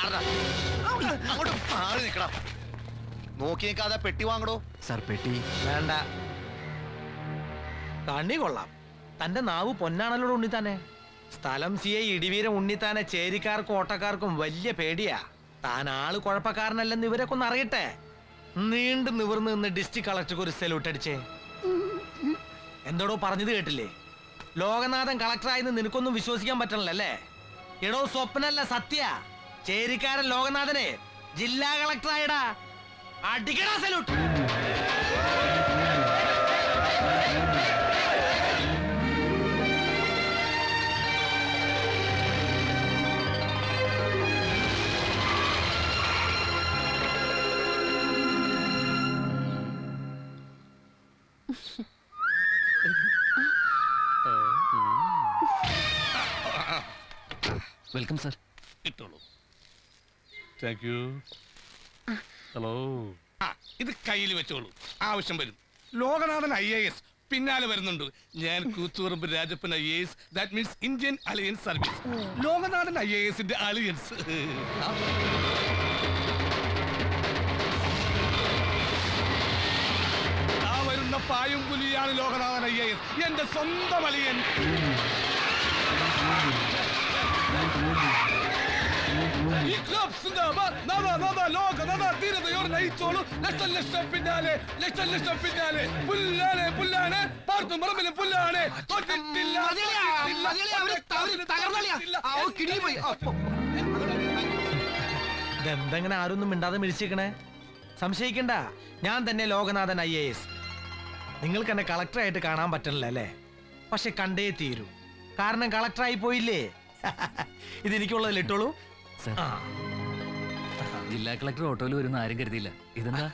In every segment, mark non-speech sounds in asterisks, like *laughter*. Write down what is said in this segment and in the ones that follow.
മാറടാ. അങ്ങോട്ട് മാറി നിക്കടാ നോക്കി നിൽക്കാതെ പെട്ടി വാങ്ങടോ. സാർ പെട്ടി. വേണ്ട. കണ്ണി കൊള്ളാം. തന്റെ നാവ് പൊന്നാണല്ലോ ഉണ്ണിത്താനെ. സ്ഥലം സിയെ ഇടിവീരം ഉണ്ണിത്താനെ ചേരിക്കാർക്കും ഓട്ടക്കാർക്കും വലിയ പേടിയാ. താൻ ആൾ കുഴപ്പക്കാരനല്ലെന്ന് ഇവരൊക്കെ ഒന്ന് അറിയട്ടെ. നീണ്ടു നിവർന്ന് നിന്ന് ഡിസ്ട്രിക്ട് കളക്ടർക്ക് ഒരു സെലൂട്ട് അടിച്ചേ. എന്തോടോ പറഞ്ഞത് കേട്ടില്ലേ? ലോകനാഥൻ കളക്ടറായെന്ന് നിനക്കൊന്നും വിശ്വസിക്കാൻ പറ്റണല്ലേ എടോ സ്വപ്നല്ല സത്യ. ചേരിക്കാരൻ ലോകനാഥനെ ജില്ലാ കളക്ടറായടാ. അടിക്കടാ സല്യൂട്ട്. Welcome sir. ഇട്ടോളൂ താങ്ക് യു ഹലോ ആ ഇത് കയ്യിൽ വെച്ചോളൂ. ആവശ്യം വരും. Lokanathan I A S. പിന്നാലെ വരുന്നുണ്ട്. ഞാൻ Koothuparamba Rajappan I A S. That means Indian alliance service Lokanathan I A എസിന്റെ അലയൻസ് ആ വരുന്ന പായും പുലിയാണ് ലോകനാഥൻ ഐ എ എസ്. എന്റെ സ്വന്തം അലിയൻ നദാ ധീരതയോടെ നയിച്ചോളൂ ലക്ഷം ലക്ഷം പിന്നാലെ ലക്ഷം ലക്ഷം പിന്നാലെ പുല്ലാണ് പുല്ലാണ് പാർത്തും പറമ്പിലും പുല്ലാണ് ഇതെന്തെങ്ങനെ ആരൊന്നും മിണ്ടാതെ മിഴിച്ചിരിക്കണേ സംശയിക്കണ്ട. ഞാൻ തന്നെ ലോകനാഥൻ ഐ എ എസ്. നിങ്ങൾക്ക് എന്നെ കളക്ടറായിട്ട് കാണാൻ പറ്റണില്ല അല്ലേ? പക്ഷെ കണ്ടേ തീരൂ. കാരണം കളക്ടറായി പോയില്ലേ? *laughs* ഇതെനിക്കുള്ളത് ഇട്ടോളൂ. സാർ. ജില്ലാ കളക്ടർ ഓട്ടോയിൽ വരുന്ന ആരും കരുതിയില്ല. ഇതെന്താ?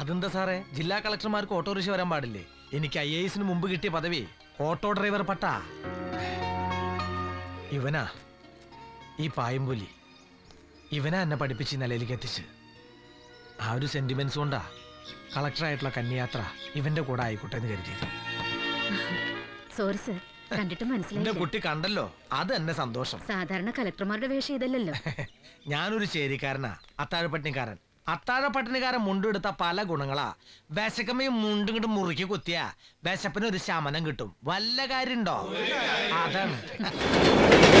അതെന്താ സാറേ? ജില്ലാ കളക്ടർമാർക്ക് ഓട്ടോറിക്ഷ വരാൻ പാടില്ലേ? എനിക്ക് ഐ എ എസിന് മുമ്പ് കിട്ടിയ പദവി. ഓട്ടോ ഡ്രൈവർ പട്ടാ. ഇവനാ. ഈ പായമ്പുലി ഇവനാ എന്നെ പഠിപ്പിച്ച് നിലയിലേക്ക് എത്തിച്ച്. ആ ഒരു സെന്റിമെന്റ്സ് കൊണ്ടാ കളക്ടറായിട്ടുള്ള കന്യാത്ര ഇവന്റെ കൂടെ ആയിക്കോട്ടെ എന്ന് കരുതി സോറി സർ കണ്ടിട്ട് മനസ്സിലായി കുട്ടി കണ്ടല്ലോ. അത് എന്നെ സന്തോഷം. സാധാരണ കലക്ടർമാരുടെ വേഷം ഇതല്ലല്ലോ. *laughs* ഞാനൊരു ചേരിക്കാരനാ അത്താഴപ്പട്ടിണിക്കാരൻ. അത്താഴപ്പട്ടിണിക്കാരൻ മുണ്ടെടുത്ത പല ഗുണങ്ങളാ. വിശക്കമ്മയും മുണ്ടും കിട്ടും മുറുക്കി കുത്തിയ വിശപ്പിന് ഒരു ശമനം കിട്ടും. വല്ല കാര്യണ്ടോ അതാണ്. *laughs*